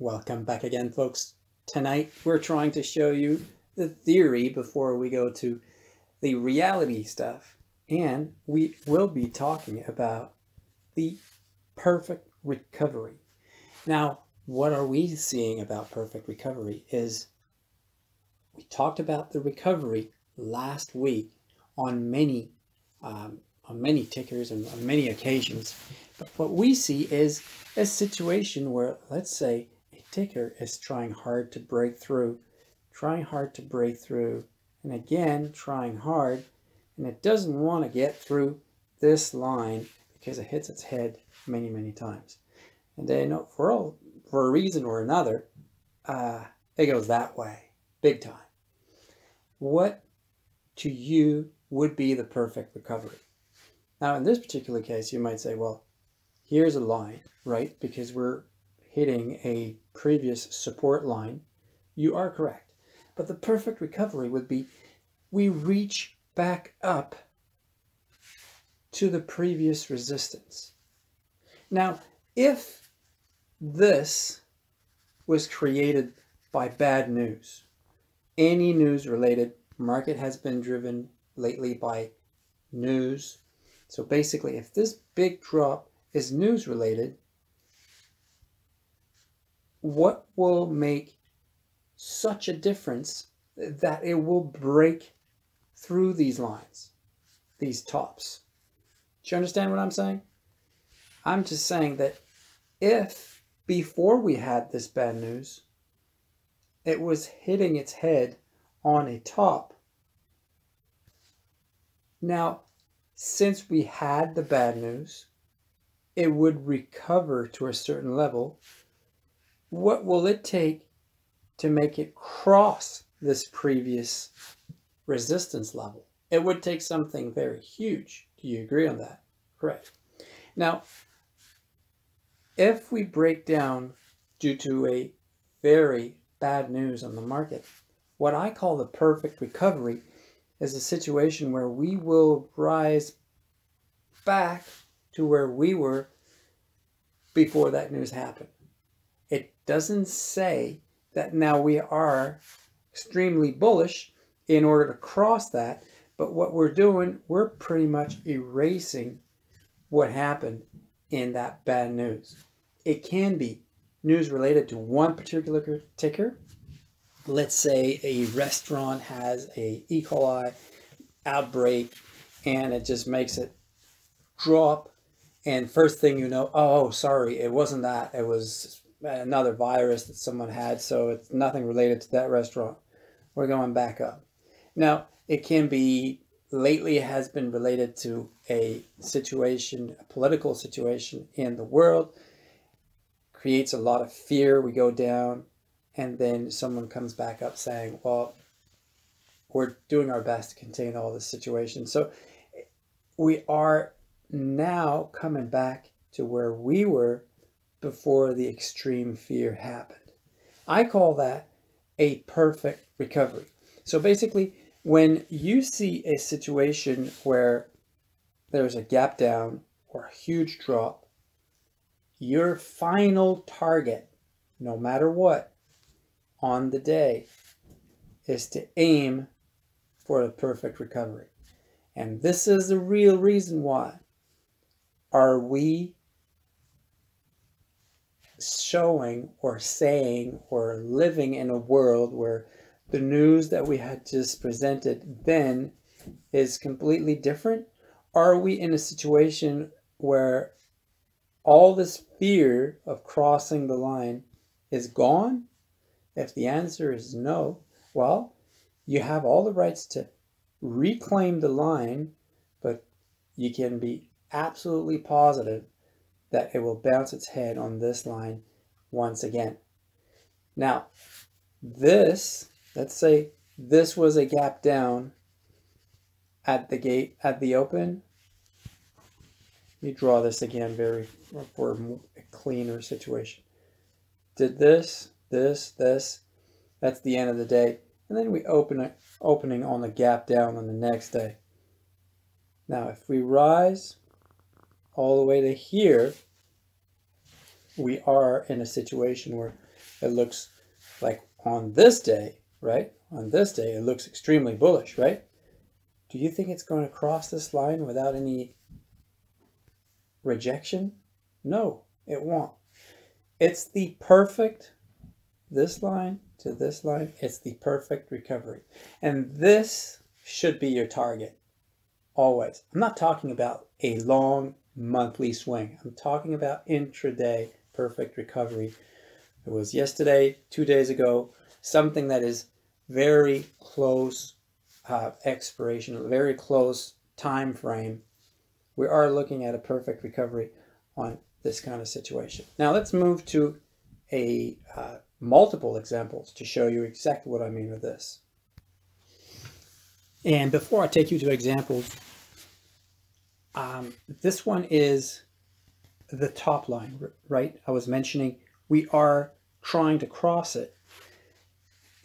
Welcome back again, folks. Tonight we're trying to show you the theory before we go to the reality stuff. And we will be talking about the perfect recovery. Now, what are we seeing about perfect recovery is we talked about the recovery last week on many um, on many tickers and on many occasions. But what we see is a situation where, let's say, ticker is trying hard to break through, trying hard to break through, and again, trying hard, and it doesn't want to get through this line because it hits its head many, many times. And then for, all, for a reason or another, uh, it goes that way, big time. What to you would be the perfect recovery? Now, in this particular case, you might say, well, here's a line, right? Because we're hitting a previous support line. You are correct. But the perfect recovery would be we reach back up to the previous resistance. Now, if this was created by bad news, any news related, market has been driven lately by news, so basically, if this big drop is news related, what will make such a difference that it will break through these lines, these tops? Do you understand what I'm saying? I'm just saying that if before we had this bad news, it was hitting its head on a top. Now, since we had the bad news, it would recover to a certain level. What will it take to make it cross this previous resistance level? It would take something very huge. Do you agree on that? Correct. Now, if we break down due to a very bad news on the market, what I call the perfect recovery is a situation where we will rise back to where we were before that news happened. Doesn't say that now we are extremely bullish in order to cross that, but what we're doing, we're pretty much erasing what happened in that bad news. It can be news related to one particular ticker, let's say a restaurant has a E. coli outbreak and it just makes it drop and first thing you know oh sorry it wasn't that it was another virus that someone had so it's nothing related to that restaurant. We're going back up. Now it can be lately has been related to a situation a political situation in the world. Creates a lot of fear. We go down and then someone comes back up saying, well, we're doing our best to contain all this situation. So we are now coming back to where we were before the extreme fear happened. I call that a perfect recovery. So basically, when you see a situation where there's a gap down or a huge drop, your final target, no matter what, on the day is to aim for a perfect recovery. And this is the real reason why. Are we showing or saying or living in a world where the news that we had just presented then is completely different? Are we in a situation where all this fear of crossing the line is gone if the answer is no, well, you have all the rights to reclaim the line, but you can be absolutely positive that it will bounce its head on this line once again. Now, this, let's say this was a gap down at the gate, at the open. Me draw this again very for a cleaner situation. Did this, this, this. That's the end of the day. And then we open it, opening on the gap down on the next day. Now, if we rise all the way to here, we are in a situation where it looks like on this day, right? On this day, it looks extremely bullish, right? Do you think it's going to cross this line without any rejection? No, it won't. It's the perfect, this line to this line, it's the perfect recovery. And this should be your target, always. I'm not talking about a long monthly swing. I'm talking about intraday perfect recovery. It was yesterday, two days ago, something that is very close uh, expiration, very close time frame. We are looking at a perfect recovery on this kind of situation. Now let's move to a uh, multiple examples to show you exactly what I mean with this. And before I take you to examples, um, this one is the top line, right? I was mentioning we are trying to cross it.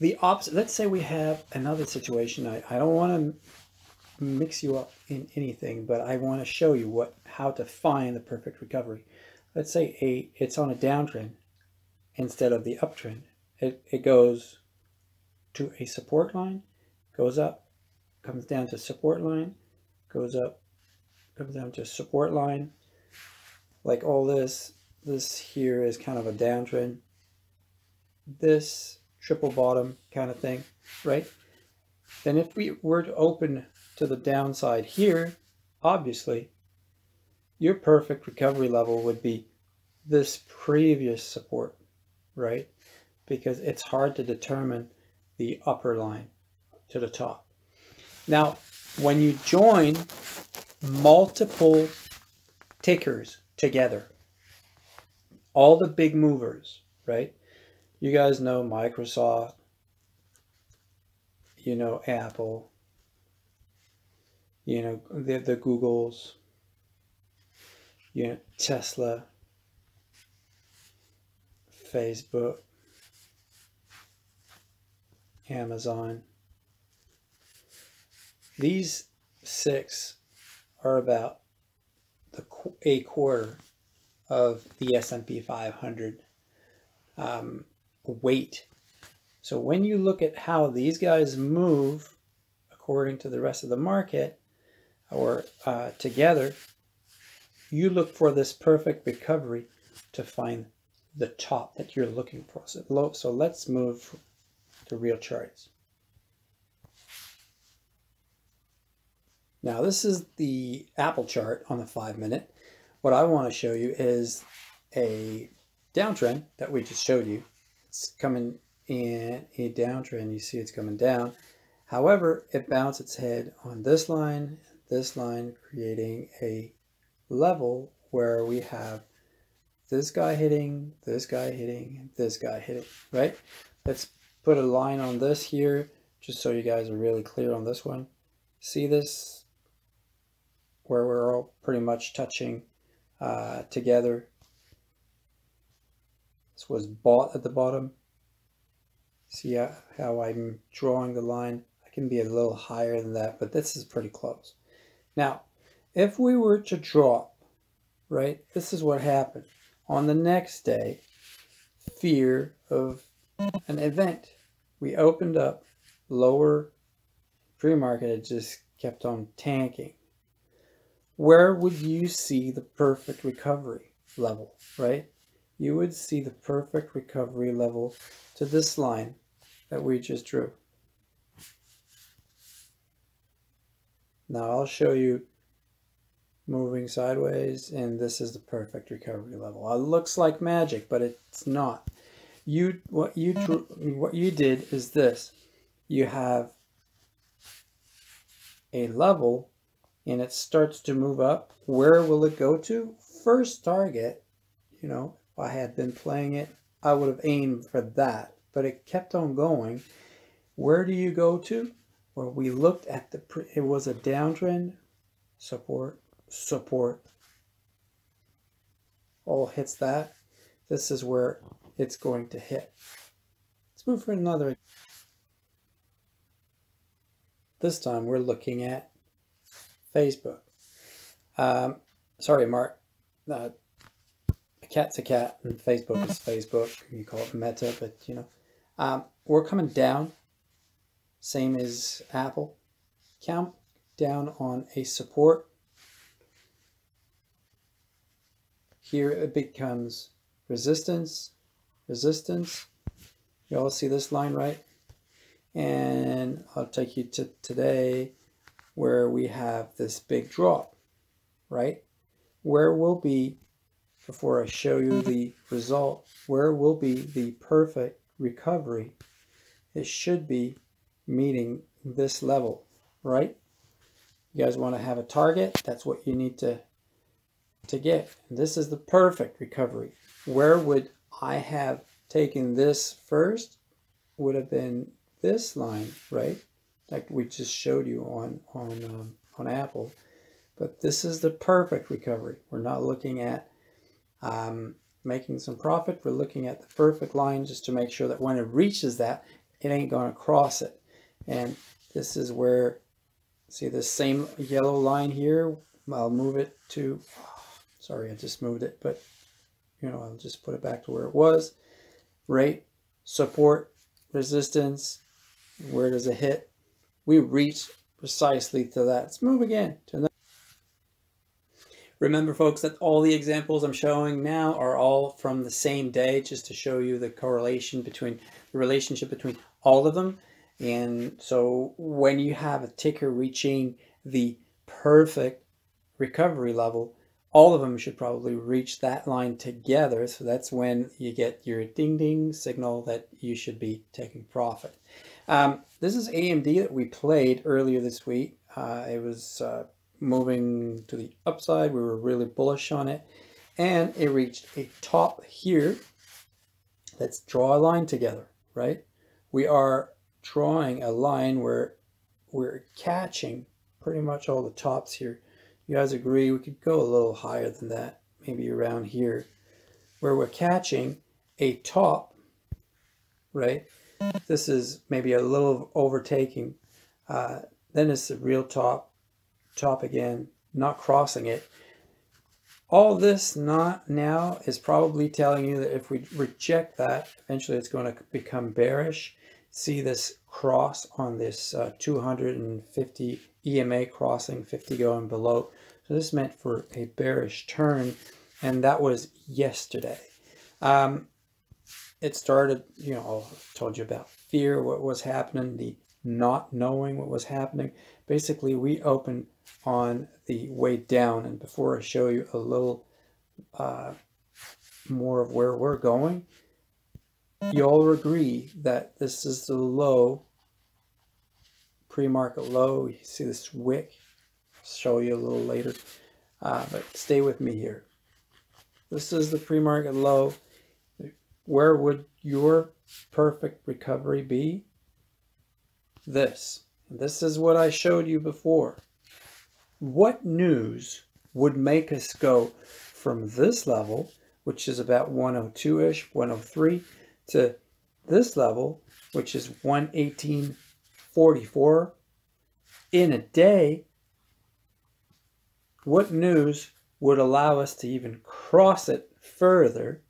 The opposite, let's say we have another situation. I, I don't want to mix you up in anything, but I want to show you what how to find the perfect recovery let's say a it's on a downtrend instead of the uptrend. It, it goes to a support line, goes up, comes down to support line, goes up, comes down to support line. Like all this, this here is kind of a downtrend. This triple bottom kind of thing, right? Then if we were to open to the downside here, obviously your perfect recovery level would be this previous support, right? Because it's hard to determine the upper line to the top. Now, when you join multiple tickers together, all the big movers, right? You guys know Microsoft, you know Apple, you know the, the Googles, you know, Tesla, Facebook, Amazon. These six are about the a quarter of the S&P 500 um, weight. So when you look at how these guys move according to the rest of the market or uh, together, you look for this perfect recovery to find the top that you're looking for. So, so let's move to real charts. Now this is the Apple chart on the five minute. What I want to show you is a downtrend that we just showed you. It's coming in a downtrend. You see it's coming down. However, it bounced its head on this line, this line, creating a level where we have this guy hitting, this guy hitting, this guy hitting, right? Let's put a line on this here, just so you guys are really clear on this one. See this? Where we're all pretty much touching uh, together. This was bought at the bottom. See how I'm drawing the line? I can be a little higher than that, but this is pretty close. Now, if we were to drop, right, this is what happened. On the next day, fear of an event. We opened up lower pre-market, it just kept on tanking. Where would you see the perfect recovery level, right? You would see the perfect recovery level to this line that we just drew. Now I'll show you moving sideways and this is the perfect recovery level. It looks like magic, but it's not. You what you drew, what you did is this. You have a level and it starts to move up. Where will it go to? First target, you know, if I had been playing it, I would have aimed for that, but it kept on going. Where do you go to? Well, we looked at the, it was a downtrend, support, support all hits that, this is where it's going to hit. Let's move for another. This time we're looking at Facebook. Um, sorry, Mark. Uh, I cat's a cat and Facebook is Facebook. You call it Meta, but you know, um, we're coming down. Same as Apple. Count down on a support. Here it becomes resistance, resistance. You all see this line, right? And I'll take you to today where we have this big drop, right? Where will be, before I show you the result, where will be the perfect recovery? It should be meeting this level, right? You guys want to have a target, that's what you need to, to get. This is the perfect recovery. Where would I have taken this first? Would have been this line, right? Like we just showed you on, on, um, on Apple. But this is the perfect recovery. We're not looking at um, making some profit. We're looking at the perfect line just to make sure that when it reaches that, it ain't going to cross it. And this is where, see this same yellow line here? I'll move it to, sorry, I just moved it, but you know, I'll just put it back to where it was. Rate, support, resistance, where does it hit? We reach precisely to that. Let's move again to the Remember folks that all the examples I'm showing now are all from the same day just to show you the correlation between the relationship between all of them. And so when you have a ticker reaching the perfect recovery level, all of them should probably reach that line together. So that's when you get your ding ding signal that you should be taking profit. Um, this is AMD that we played earlier this week. Uh, it was uh, moving to the upside. We were really bullish on it. And it reached a top here. Let's draw a line together, right? We are drawing a line where we're catching pretty much all the tops here. You guys agree we could go a little higher than that, maybe around here, where we're catching a top, right? This is maybe a little overtaking. Uh, then it's the real top, top again, not crossing it. All this not now is probably telling you that if we reject that, eventually it's going to become bearish see this cross on this uh, 250 EMA crossing, 50 going below. So this meant for a bearish turn, and that was yesterday. Um, it started, you know, I told you about fear, what was happening, the not knowing what was happening. Basically, we opened on the way down, and before I show you a little uh, more of where we're going, you all agree that this is the low, pre-market low. You see this wick. I'll show you a little later, uh, but stay with me here. This is the pre-market low. Where would your perfect recovery be? This. This is what I showed you before. What news would make us go from this level, which is about 102-ish, 103, to this level, which is 118.44 in a day, what news would allow us to even cross it further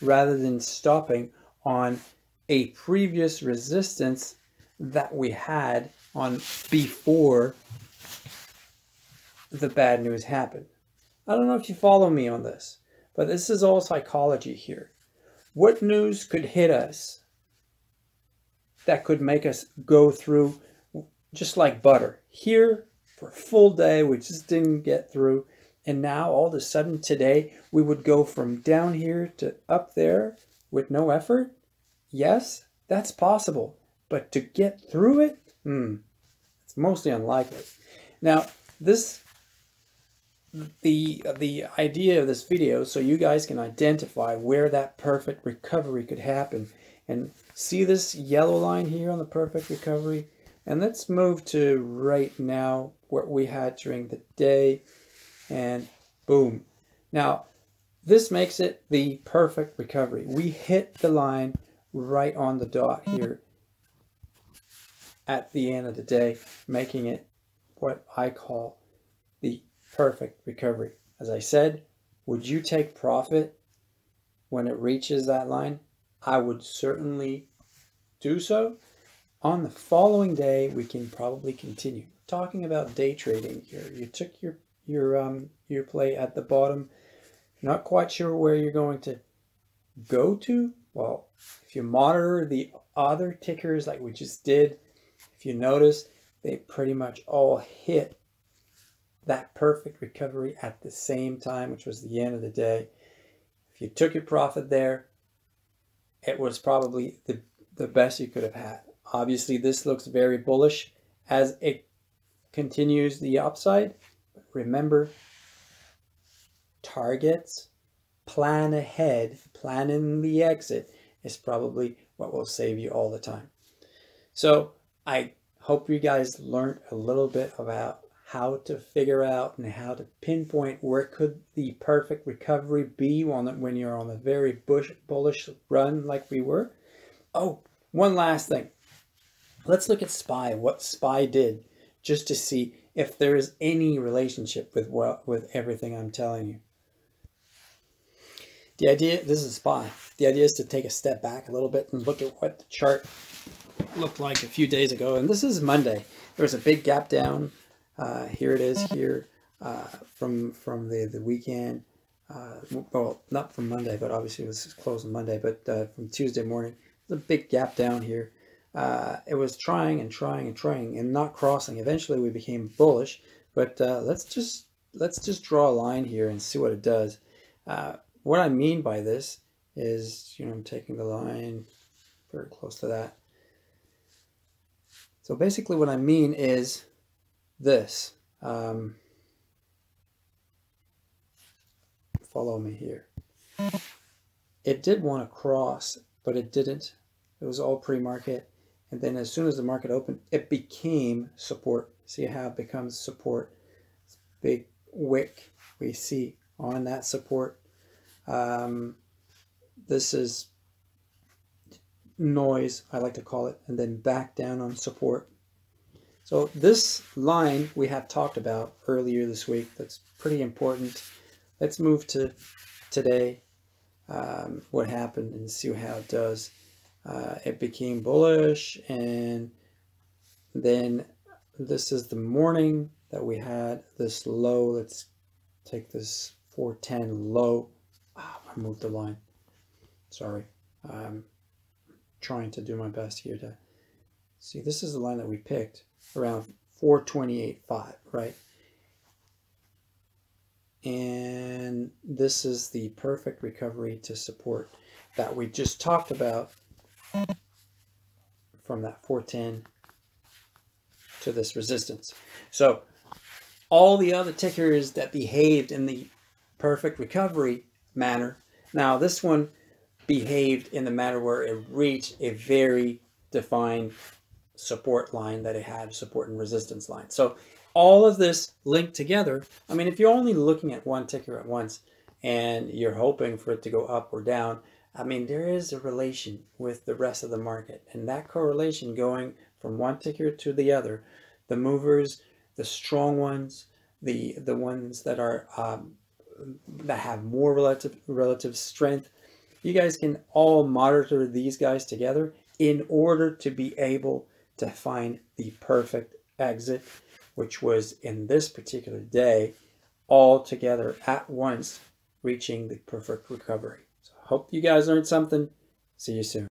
rather than stopping on a previous resistance that we had on before the bad news happened. I don't know if you follow me on this, but this is all psychology here. What news could hit us that could make us go through just like butter? Here for a full day, we just didn't get through. And now all of a sudden today, we would go from down here to up there with no effort? Yes, that's possible. But to get through it, hmm, it's mostly unlikely. Now, this the the idea of this video so you guys can identify where that perfect recovery could happen and see this yellow line here on the perfect recovery and let's move to right now what we had during the day and boom now this makes it the perfect recovery we hit the line right on the dot here at the end of the day making it what I call the perfect recovery. As I said, would you take profit when it reaches that line, I would certainly do so. On the following day, we can probably continue. Talking about day trading here, you took your your um your play at the bottom, not quite sure where you're going to go to. Well, if you monitor the other tickers like we just did, if you notice, they pretty much all hit that perfect recovery at the same time, which was the end of the day. If you took your profit there, it was probably the, the best you could have had. Obviously, this looks very bullish as it continues the upside. Remember, targets, plan ahead, planning the exit is probably what will save you all the time. So I hope you guys learned a little bit about how to figure out and how to pinpoint where could the perfect recovery be when you're on a very bush, bullish run like we were. Oh, one last thing. Let's look at SPY, what SPY did, just to see if there is any relationship with what with everything I'm telling you. The idea, this is a SPY. The idea is to take a step back a little bit and look at what the chart looked like a few days ago. And this is Monday. There was a big gap down. Uh, here it is here uh, from from the, the weekend. Uh, well, not from Monday, but obviously it was closed on Monday, but uh, from Tuesday morning. There's a big gap down here. Uh, it was trying and trying and trying and not crossing. Eventually we became bullish, but uh, let's just let's just draw a line here and see what it does. what I mean by this is, you know, I'm taking the line very close to that. So basically what I mean is this. Um, follow me here. It did want to cross, but it didn't. It was all pre-market. And then as soon as the market opened, it became support. See how it becomes support. Big wick we see on that support. Um, this is noise, I like to call it, and then back down on support. So this line we have talked about earlier this week, that's pretty important. Let's move to today, um, what happened and see how it does. Uh, it became bullish and then this is the morning that we had this low. Let's take this 410 low. Oh, I moved the line. Sorry. Um, trying to do my best here to see. This is the line that we picked around 428.5, right? And this is the perfect recovery to support that we just talked about from that 410 to this resistance. So all the other tickers that behaved in the perfect recovery manner. Now this one behaved in the manner where it reached a very defined support line that it had support and resistance line. So all of this linked together. I mean, if you're only looking at one ticker at once and you're hoping for it to go up or down, I mean, there is a relation with the rest of the market and that correlation going from one ticker to the other, the movers, the strong ones, the, the ones that are, um, that have more relative, relative strength, you guys can all monitor these guys together in order to be able to find the perfect exit, which was in this particular day, all together at once, reaching the perfect recovery. Hope you guys learned something. See you soon.